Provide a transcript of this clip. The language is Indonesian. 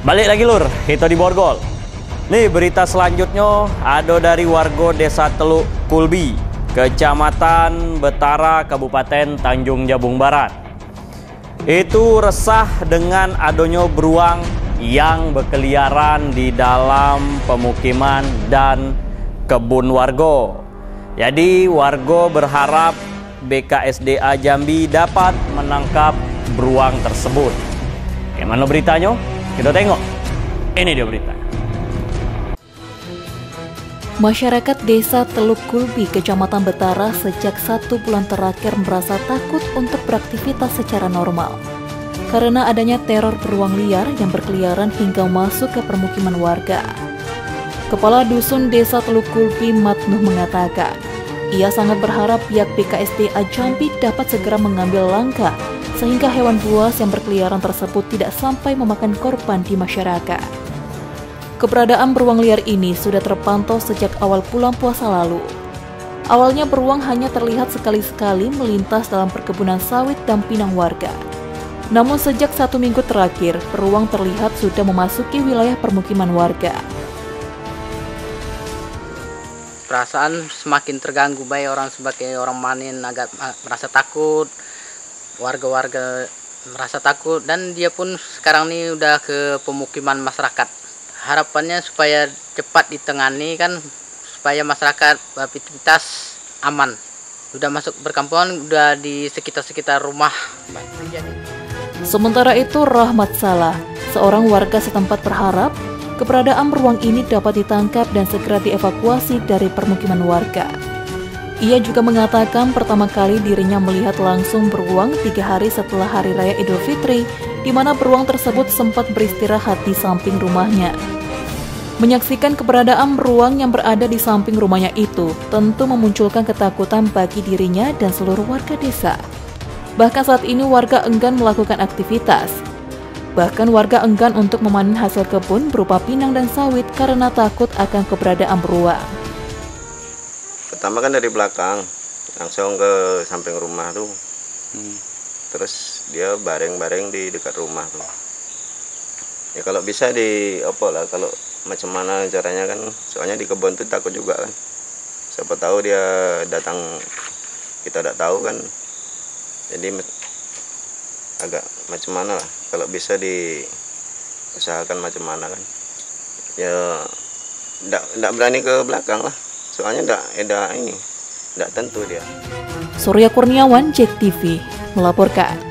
Balik lagi lur, itu di Borgol. Nih berita selanjutnya ada dari warga Desa Teluk Kulbi, Kecamatan Betara, Kabupaten Tanjung Jabung Barat. Itu resah dengan adanya beruang yang berkeliaran di dalam pemukiman dan kebun warga. Jadi warga berharap BKSDA Jambi dapat menangkap beruang tersebut. Gimana beritanya? Kita tengok. Ini dia berita. Masyarakat Desa Teluk Kulbi, Kecamatan Betara sejak satu bulan terakhir merasa takut untuk beraktivitas secara normal. Karena adanya teror beruang liar yang berkeliaran hingga masuk ke permukiman warga. Kepala Dusun Desa Teluk Kulbi Matnuh mengatakan, ia sangat berharap pihak BKSDA Jambi dapat segera mengambil langkah sehingga hewan buas yang berkeliaran tersebut tidak sampai memakan korban di masyarakat. Keberadaan beruang liar ini sudah terpantau sejak awal bulan puasa lalu. Awalnya beruang hanya terlihat sekali-sekali melintas dalam perkebunan sawit dan pinang warga. Namun sejak satu minggu terakhir, beruang terlihat sudah memasuki wilayah permukiman warga. Perasaan semakin terganggu baik orang sebagai orang manin agak merasa takut, warga-warga merasa takut dan dia pun sekarang ini udah ke pemukiman masyarakat. Harapannya supaya cepat ditangani kan supaya masyarakat aktivitas aman. Udah masuk berkampungan udah di sekitar-sekitar rumah. Sementara itu Rahmat Salah, seorang warga setempat berharap keberadaan beruang ini dapat ditangkap dan segera dievakuasi dari permukiman warga. Ia juga mengatakan pertama kali dirinya melihat langsung beruang tiga hari setelah Hari Raya Idul Fitri, di mana beruang tersebut sempat beristirahat di samping rumahnya. Menyaksikan keberadaan beruang yang berada di samping rumahnya itu tentu memunculkan ketakutan bagi dirinya dan seluruh warga desa. Bahkan saat ini warga enggan melakukan aktivitas. Bahkan warga enggan untuk memanen hasil kebun berupa pinang dan sawit karena takut akan keberadaan beruang pertama kan dari belakang langsung ke samping rumah tuh. Hmm. terus dia bareng-bareng di dekat rumah tuh. Ya kalau bisa di apa lah kalau macam mana caranya kan soalnya di kebun tuh takut juga kan. Siapa tahu dia datang kita tidak tahu kan. Jadi agak macam mana lah kalau bisa diusahakan macam mana kan. Ya tidak berani ke belakang lah soalnya enggak enggak ini enggak tentu dia. Surya Kurniawan Jack TV melaporkan